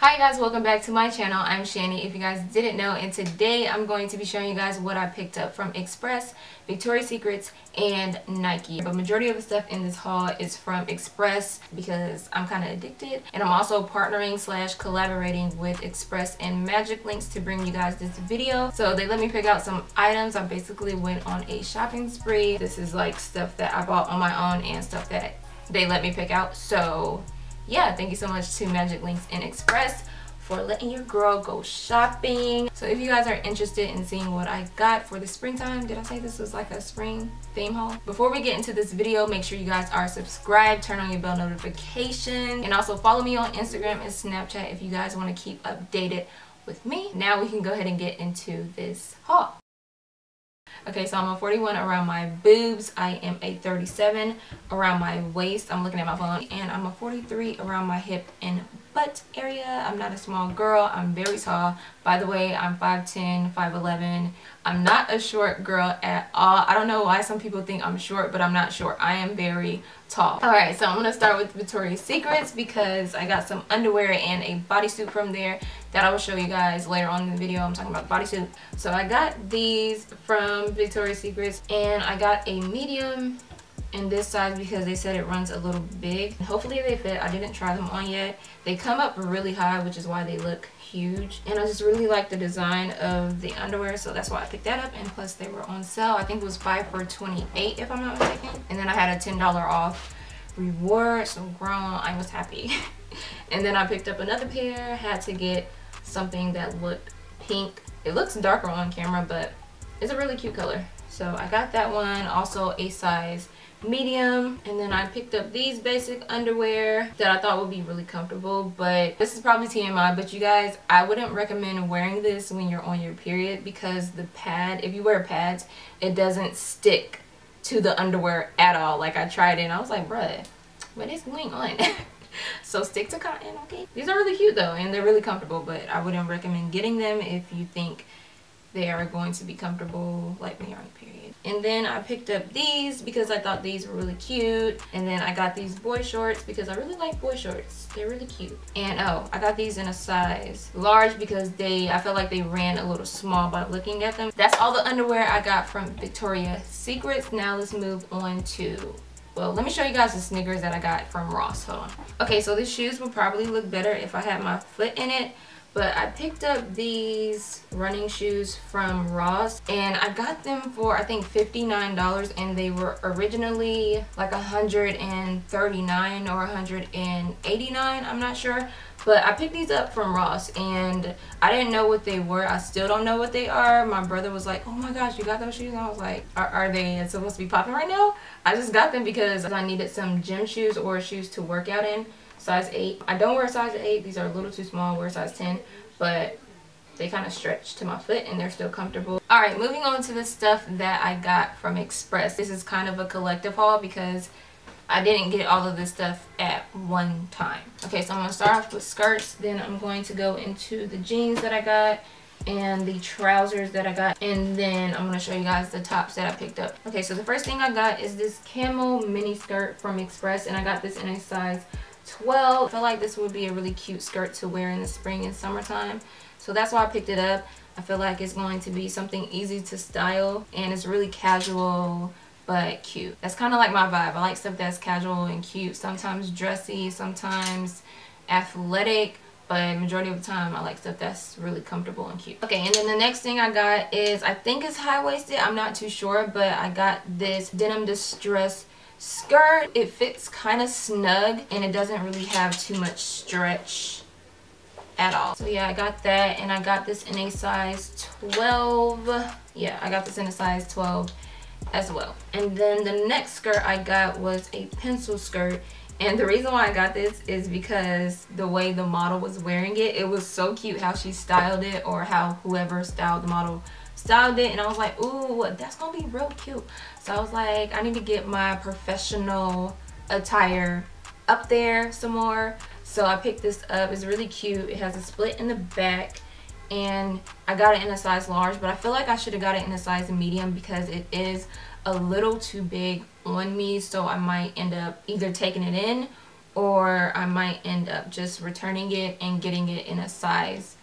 Hi guys, welcome back to my channel. I'm Shanny, if you guys didn't know, and today I'm going to be showing you guys what I picked up from Express, Victoria's Secrets, and Nike. But majority of the stuff in this haul is from Express because I'm kind of addicted. And I'm also partnering slash collaborating with Express and Magic Links to bring you guys this video. So they let me pick out some items. I basically went on a shopping spree. This is like stuff that I bought on my own and stuff that they let me pick out. So yeah, thank you so much to Magic Links and Express for letting your girl go shopping. So if you guys are interested in seeing what I got for the springtime, did I say this was like a spring theme haul? Before we get into this video, make sure you guys are subscribed, turn on your bell notification, and also follow me on Instagram and Snapchat if you guys want to keep updated with me. Now we can go ahead and get into this haul. Okay, so I'm a 41 around my boobs. I am a 37 around my waist. I'm looking at my phone. And I'm a 43 around my hip and butt area. I'm not a small girl. I'm very tall. By the way, I'm 5'10", 5'11". I'm not a short girl at all. I don't know why some people think I'm short, but I'm not short. I am very tall. Alright, so I'm going to start with Victoria's Secrets because I got some underwear and a bodysuit from there that I will show you guys later on in the video. I'm talking about bodysuit. So I got these from Victoria's Secrets and I got a medium in this size because they said it runs a little big. Hopefully they fit. I didn't try them on yet. They come up really high, which is why they look huge. And I just really like the design of the underwear, so that's why I picked that up. And plus they were on sale. I think it was 5 for 28 if I'm not mistaken. And then I had a $10 off reward, so grown, I was happy. and then I picked up another pair, had to get something that looked pink. It looks darker on camera, but it's a really cute color. So I got that one, also a size medium and then I picked up these basic underwear that I thought would be really comfortable but this is probably TMI but you guys I wouldn't recommend wearing this when you're on your period because the pad if you wear pads it doesn't stick to the underwear at all. Like I tried it and I was like bruh what is going on? So stick to cotton okay? These are really cute though and they're really comfortable but I wouldn't recommend getting them if you think they are going to be comfortable like when you're on your period and then I picked up these because I thought these were really cute. And then I got these boy shorts because I really like boy shorts. They're really cute. And oh, I got these in a size large because they, I felt like they ran a little small by looking at them. That's all the underwear I got from Victoria's Secrets. Now let's move on to well let me show you guys the sneakers that I got from Ross hold on okay so these shoes would probably look better if I had my foot in it but I picked up these running shoes from Ross and I got them for I think $59 and they were originally like 139 or 189 I'm not sure. But I picked these up from Ross and I didn't know what they were. I still don't know what they are. My brother was like oh my gosh you got those shoes? And I was like are, are they supposed to be popping right now? I just got them because I needed some gym shoes or shoes to work out in size 8. I don't wear a size 8. These are a little too small. I wear size 10. But they kind of stretch to my foot and they're still comfortable. Alright, moving on to the stuff that I got from Express. This is kind of a collective haul because I didn't get all of this stuff at one time. Okay, so I'm going to start off with skirts. Then I'm going to go into the jeans that I got and the trousers that I got and then I'm going to show you guys the tops that I picked up. Okay, so the first thing I got is this camo mini skirt from Express and I got this in a size 12. I feel like this would be a really cute skirt to wear in the spring and summertime. So that's why I picked it up. I feel like it's going to be something easy to style and it's really casual but cute. That's kind of like my vibe. I like stuff that's casual and cute. Sometimes dressy, sometimes athletic, but majority of the time I like stuff that's really comfortable and cute. Okay, and then the next thing I got is, I think it's high-waisted. I'm not too sure, but I got this denim distress skirt. It fits kind of snug and it doesn't really have too much stretch at all. So yeah, I got that and I got this in a size 12. Yeah, I got this in a size 12 as well. And then the next skirt I got was a pencil skirt. And the reason why I got this is because the way the model was wearing it, it was so cute how she styled it or how whoever styled the model styled it and I was like ooh that's gonna be real cute. So I was like I need to get my professional attire up there some more. So I picked this up. It's really cute. It has a split in the back and I got it in a size large but I feel like I should have got it in a size medium because it is a little too big on me so I might end up either taking it in or I might end up just returning it and getting it in a size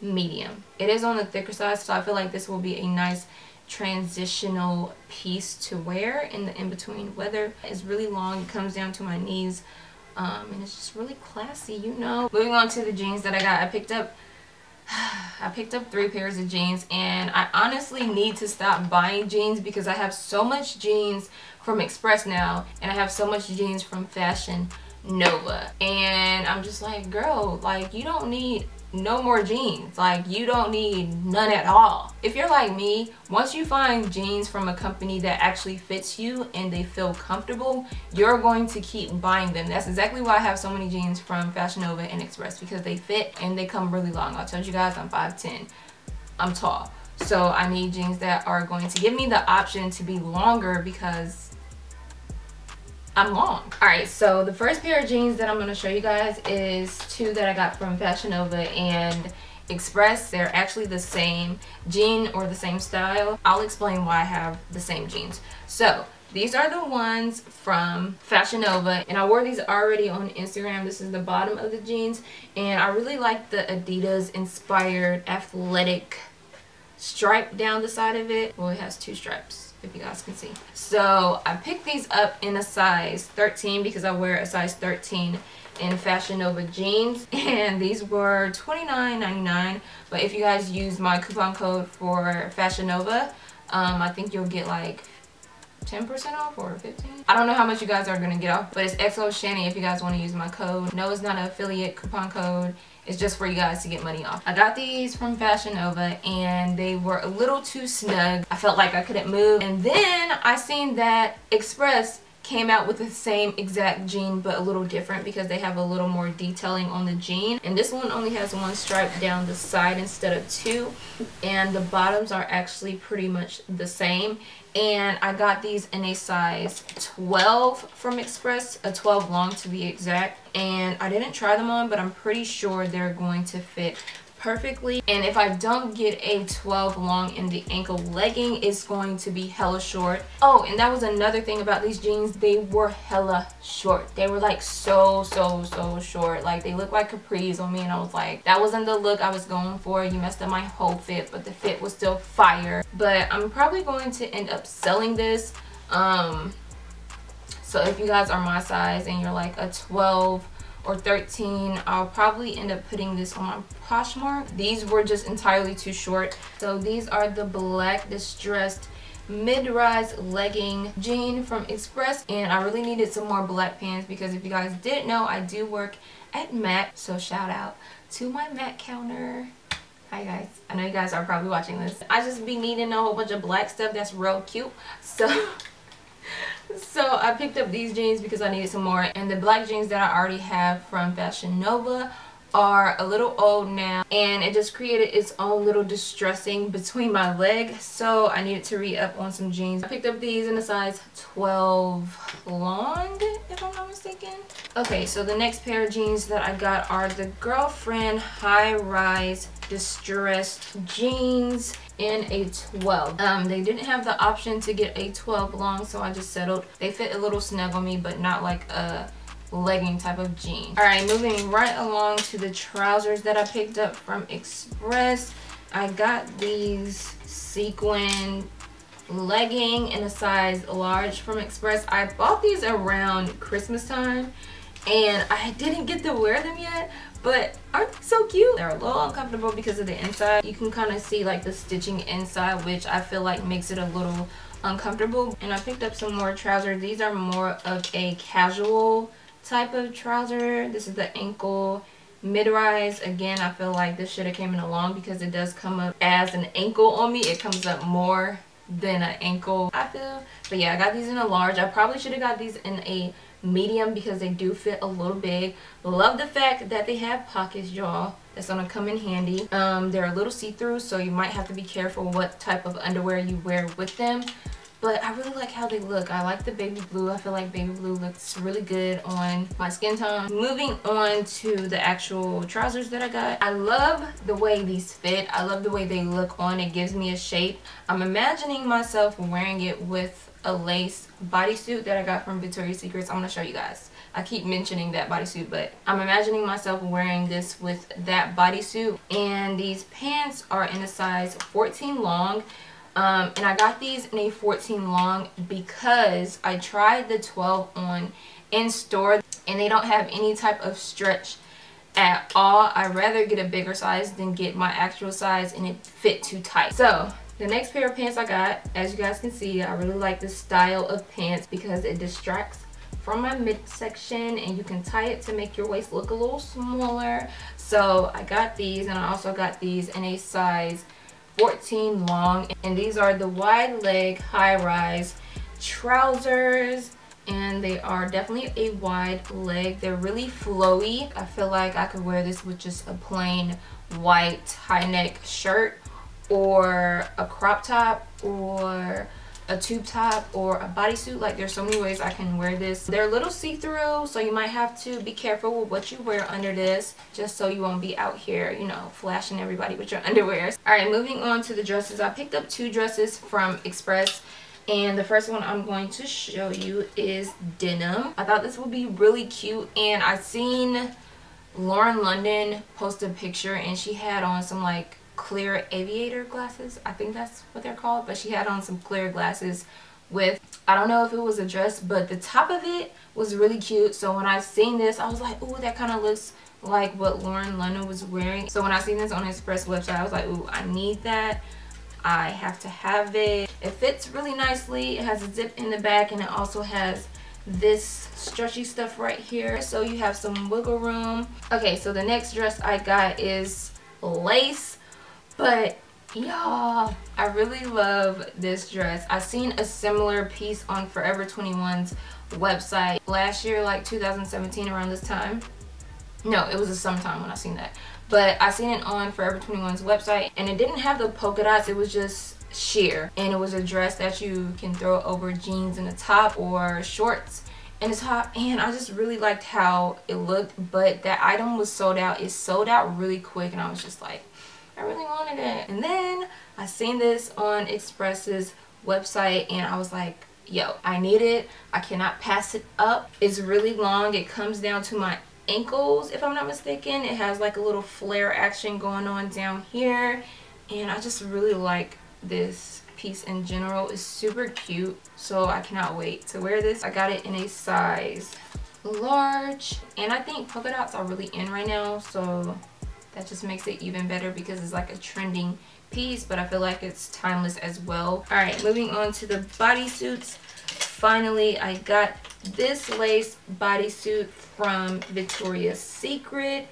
medium. It is on the thicker side so I feel like this will be a nice transitional piece to wear in the in-between weather. It's really long, it comes down to my knees um, and it's just really classy you know. Moving on to the jeans that I got, I picked up I picked up three pairs of jeans and I honestly need to stop buying jeans because I have so much jeans from Express now and I have so much jeans from Fashion Nova and I'm just like girl like you don't need no more jeans. Like you don't need none at all. If you're like me once you find jeans from a company that actually fits you and they feel comfortable you're going to keep buying them. That's exactly why I have so many jeans from Fashion Nova and Express because they fit and they come really long. I told you guys I'm 5'10 I'm tall. So I need jeans that are going to give me the option to be longer because I'm long. Alright, so the first pair of jeans that I'm going to show you guys is two that I got from Fashion Nova and Express. They're actually the same jean or the same style. I'll explain why I have the same jeans. So, these are the ones from Fashion Nova and I wore these already on Instagram. This is the bottom of the jeans and I really like the Adidas inspired athletic stripe down the side of it. Well, it has two stripes if you guys can see. So I picked these up in a size 13 because I wear a size 13 in Fashion Nova jeans. And these were $29.99 but if you guys use my coupon code for Fashion Nova um, I think you'll get like 10% off or 15 I don't know how much you guys are gonna get off but it's XO Shanny if you guys want to use my code. No it's not an affiliate coupon code it's just for you guys to get money off. I got these from Fashion Nova and they were a little too snug. I felt like I couldn't move. And then I seen that Express came out with the same exact jean but a little different because they have a little more detailing on the jean and this one only has one stripe down the side instead of two. And the bottoms are actually pretty much the same. And I got these in a size 12 from Express, a 12 long to be exact. And I didn't try them on, but I'm pretty sure they're going to fit perfectly. And if I don't get a 12 long in the ankle legging it's going to be hella short. Oh and that was another thing about these jeans. They were hella short. They were like so so so short. Like they look like capris on me and I was like that wasn't the look I was going for. You messed up my whole fit but the fit was still fire. But I'm probably going to end up selling this um so if you guys are my size and you're like a 12 or 13 I'll probably end up putting this on my Poshmark these were just entirely too short. So these are the black distressed mid-rise legging jean from Express. And I really needed some more black pants because if you guys didn't know I do work at MAC. So shout out to my MAC counter. Hi guys, I know you guys are probably watching this. I just be needing a whole bunch of black stuff that's real cute. So so I picked up these jeans because I needed some more and the black jeans that I already have from Fashion Nova are a little old now and it just created its own little distressing between my leg so I needed to re-up on some jeans. I picked up these in a size 12 long if I'm not mistaken. Okay so the next pair of jeans that I got are the Girlfriend High Rise Distressed Jeans in a 12. Um, they didn't have the option to get a 12 long so I just settled. They fit a little snug on me but not like a legging type of jean. Alright, moving right along to the trousers that I picked up from Express. I got these sequin legging in a size large from Express. I bought these around Christmas time and I didn't get to wear them yet but aren't they so cute they're a little uncomfortable because of the inside you can kind of see like the stitching inside which I feel like makes it a little uncomfortable and I picked up some more trousers these are more of a casual type of trouser. This is the ankle mid-rise. Again, I feel like this should have came in a long because it does come up as an ankle on me. It comes up more than an ankle, I feel. But yeah, I got these in a large. I probably should have got these in a medium because they do fit a little big. Love the fact that they have pockets, y'all. That's gonna come in handy. Um, they're a little see-through, so you might have to be careful what type of underwear you wear with them but I really like how they look. I like the baby blue. I feel like baby blue looks really good on my skin tone. Moving on to the actual trousers that I got. I love the way these fit. I love the way they look on. It gives me a shape. I'm imagining myself wearing it with a lace bodysuit that I got from Victoria's Secrets. I'm going to show you guys. I keep mentioning that bodysuit, but I'm imagining myself wearing this with that bodysuit. And these pants are in a size 14 long. Um, and I got these in a 14 long because I tried the 12 on in store and they don't have any type of stretch at all. I'd rather get a bigger size than get my actual size and it fit too tight. So the next pair of pants I got, as you guys can see, I really like this style of pants because it distracts from my midsection and you can tie it to make your waist look a little smaller. So I got these and I also got these in a size 14 long and these are the wide leg high rise trousers. And they are definitely a wide leg. They're really flowy. I feel like i could wear this with just a plain white high neck shirt or a crop top or a tube top or a bodysuit. Like there's so many ways I can wear this. They're a little see-through so you might have to be careful with what you wear under this just so you won't be out here you know flashing everybody with your underwear. All right moving on to the dresses. I picked up two dresses from Express and the first one I'm going to show you is denim. I thought this would be really cute and I've seen Lauren London post a picture and she had on some like clear aviator glasses. I think that's what they're called. But she had on some clear glasses with, I don't know if it was a dress, but the top of it was really cute. So when I seen this, I was like, ooh, that kind of looks like what Lauren London was wearing. So when I seen this on Express website, I was like, ooh, I need that. I have to have it. It fits really nicely. It has a zip in the back and it also has this stretchy stuff right here so you have some wiggle room okay so the next dress i got is lace but y'all, I really love this dress. I seen a similar piece on Forever 21's website last year, like 2017 around this time. No, it was a sometime when I seen that. But I seen it on Forever 21's website and it didn't have the polka dots. It was just sheer. And it was a dress that you can throw over jeans and a top or shorts and the top. And I just really liked how it looked. But that item was sold out. It sold out really quick and I was just like, I really wanted it. And then I seen this on Express's website and I was like, yo, I need it. I cannot pass it up. It's really long. It comes down to my ankles if I'm not mistaken. It has like a little flare action going on down here. And I just really like this piece in general. It's super cute. So I cannot wait to wear this. I got it in a size large. And I think polka dots are really in right now. So that just makes it even better because it's like a trending piece but I feel like it's timeless as well. All right moving on to the bodysuits. Finally I got this lace bodysuit from Victoria's Secret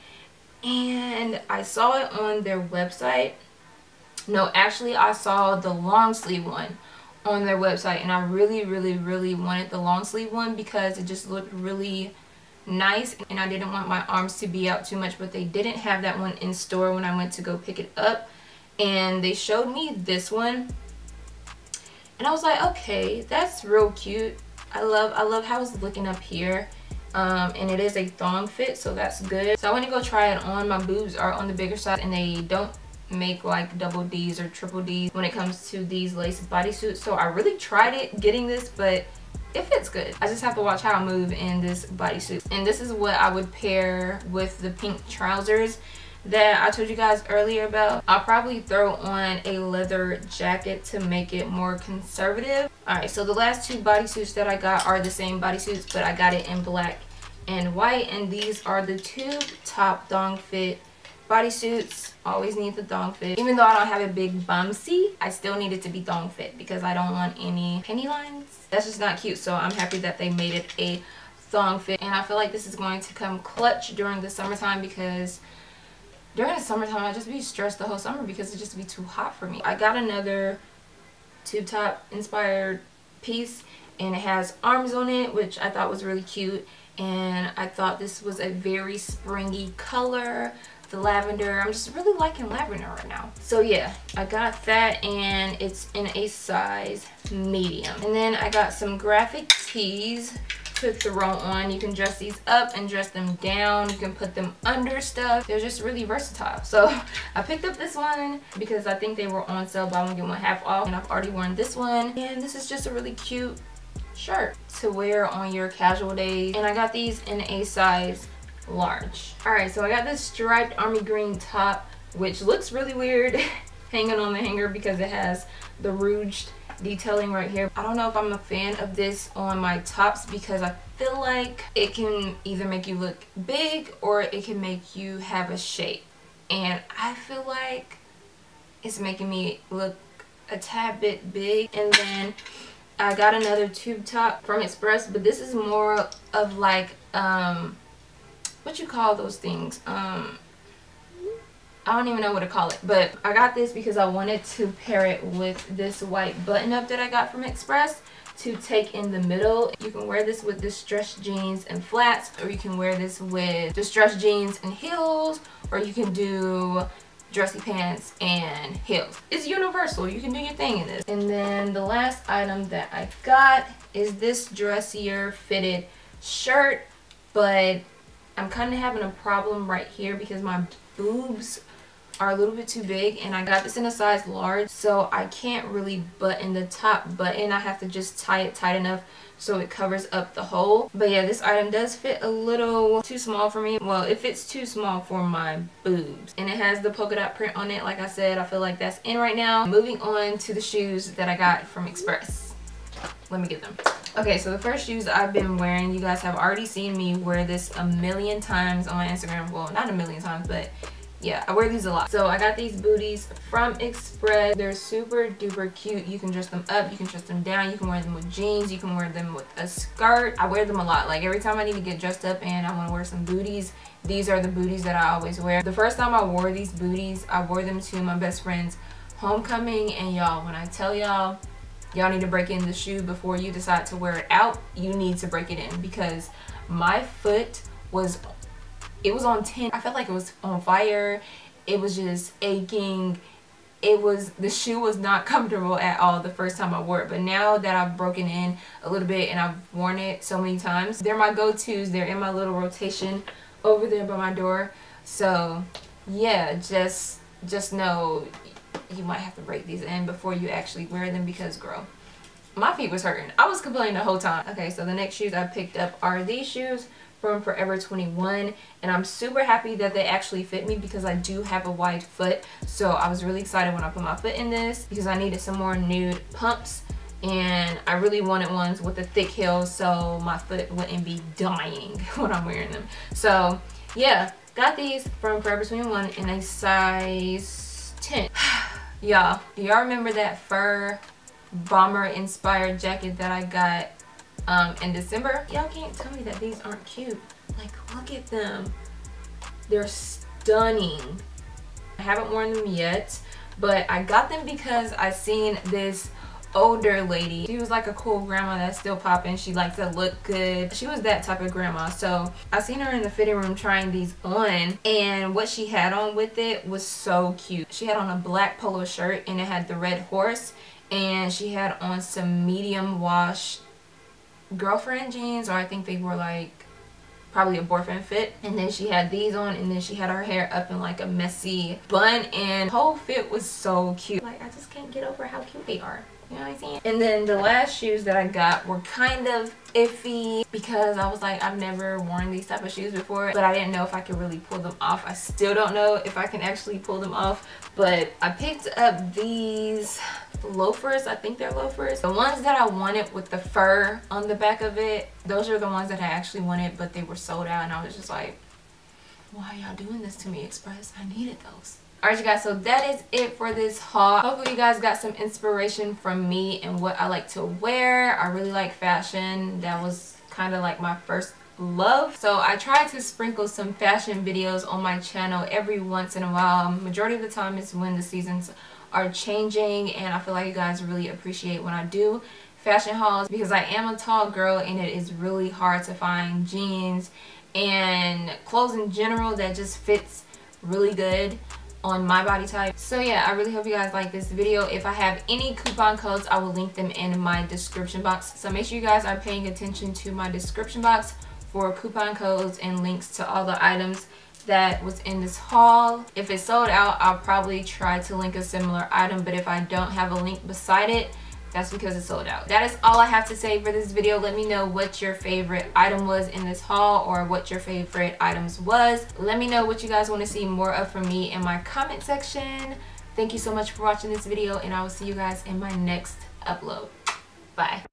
and I saw it on their website. No actually I saw the long sleeve one on their website and I really really really wanted the long sleeve one because it just looked really nice and I didn't want my arms to be out too much but they didn't have that one in store when I went to go pick it up and they showed me this one and I was like okay that's real cute. I love I love how it's looking up here um, and it is a thong fit so that's good. So I want to go try it on. My boobs are on the bigger side and they don't make like double D's or triple D's when it comes to these lace bodysuits so I really tried it getting this but it fits good. I just have to watch how I move in this bodysuit. And this is what I would pair with the pink trousers that I told you guys earlier about. I'll probably throw on a leather jacket to make it more conservative. Alright, so the last two bodysuits that I got are the same bodysuits, but I got it in black and white. And these are the two top thong fit bodysuits always need the thong fit. Even though i don't have a big bumsy i still need it to be thong fit because i don't want any panty lines. That's just not cute so i'm happy that they made it a thong fit. And i feel like this is going to come clutch during the summertime because during the summertime i just be stressed the whole summer because it just be too hot for me. I got another tube top inspired piece and it has arms on it which i thought was really cute. And i thought this was a very springy color the lavender. I'm just really liking lavender right now. So yeah, I got that and it's in a size medium. And then I got some graphic tees to throw on. You can dress these up and dress them down. You can put them under stuff. They're just really versatile. So I picked up this one because I think they were on sale But I buy one get one half off. And I've already worn this one. And this is just a really cute shirt to wear on your casual days. And I got these in a size large. Alright, so I got this striped army green top, which looks really weird hanging on the hanger because it has the ruched detailing right here. I don't know if I'm a fan of this on my tops because I feel like it can either make you look big or it can make you have a shape. And I feel like it's making me look a tad bit big. And then I got another tube top from Express, but this is more of like, um, what you call those things? Um, I don't even know what to call it. But I got this because I wanted to pair it with this white button up that I got from Express to take in the middle. You can wear this with distressed jeans and flats or you can wear this with distressed jeans and heels or you can do dressy pants and heels. It's universal. You can do your thing in this. And then the last item that I got is this dressier fitted shirt but I'm kind of having a problem right here because my boobs are a little bit too big and I got this in a size large so I can't really button the top button. I have to just tie it tight enough so it covers up the hole. But yeah this item does fit a little too small for me. Well it fits too small for my boobs. And it has the polka dot print on it like I said. I feel like that's in right now. Moving on to the shoes that I got from Express let me get them. Okay so the first shoes I've been wearing you guys have already seen me wear this a million times on my Instagram. Well not a million times but yeah i wear these a lot. So i got these booties from express. They're super duper cute. You can dress them up. You can dress them down. You can wear them with jeans. You can wear them with a skirt. I wear them a lot. Like every time i need to get dressed up and i want to wear some booties these are the booties that i always wear. The first time i wore these booties i wore them to my best friend's homecoming. And y'all when i tell y'all y'all need to break in the shoe before you decide to wear it out. You need to break it in because my foot was it was on 10 i felt like it was on fire. It was just aching. It was the shoe was not comfortable at all the first time I wore it. But now that I've broken in a little bit and I've worn it so many times they're my go-to's. They're in my little rotation over there by my door. So yeah just just know you might have to break these in before you actually wear them because girl my feet was hurting. I was complaining the whole time. Okay so the next shoes I picked up are these shoes from Forever 21 and I'm super happy that they actually fit me because I do have a wide foot. So I was really excited when I put my foot in this because I needed some more nude pumps and I really wanted ones with a thick heel so my foot wouldn't be dying when I'm wearing them. So yeah got these from Forever 21 in a size 10 y'all y'all remember that fur bomber inspired jacket that I got um, in December. Y'all can't tell me that these aren't cute. Like, look at them. They're stunning. I haven't worn them yet, but I got them because I seen this older lady. She was like a cool grandma that's still popping. She liked to look good. She was that type of grandma. So I seen her in the fitting room trying these on and what she had on with it was so cute. She had on a black polo shirt and it had the red horse and she had on some medium wash girlfriend jeans or I think they were like probably a boyfriend fit and then she had these on and then she had her hair up in like a messy bun and whole fit was so cute like I just can't get over how cute they are know what I'm and then the last shoes that I got were kind of iffy because I was like I've never worn these type of shoes before but I didn't know if I could really pull them off. I still don't know if I can actually pull them off but I picked up these loafers. I think they're loafers. The ones that i wanted with the fur on the back of it those are the ones that i actually wanted but they were sold out and i was just like why y'all doing this to me express? I needed those Alright you guys, so that is it for this haul. Hopefully you guys got some inspiration from me and what I like to wear. I really like fashion. That was kind of like my first love. So I try to sprinkle some fashion videos on my channel every once in a while. Majority of the time is when the seasons are changing and I feel like you guys really appreciate when I do fashion hauls because I am a tall girl and it is really hard to find jeans and clothes in general that just fits really good on my body type. So yeah, I really hope you guys like this video. If I have any coupon codes, I will link them in my description box. So make sure you guys are paying attention to my description box for coupon codes and links to all the items that was in this haul. If it's sold out, I'll probably try to link a similar item, but if I don't have a link beside it, that's because it's sold out. That is all I have to say for this video. Let me know what your favorite item was in this haul or what your favorite items was. Let me know what you guys want to see more of from me in my comment section. Thank you so much for watching this video and I will see you guys in my next upload. Bye.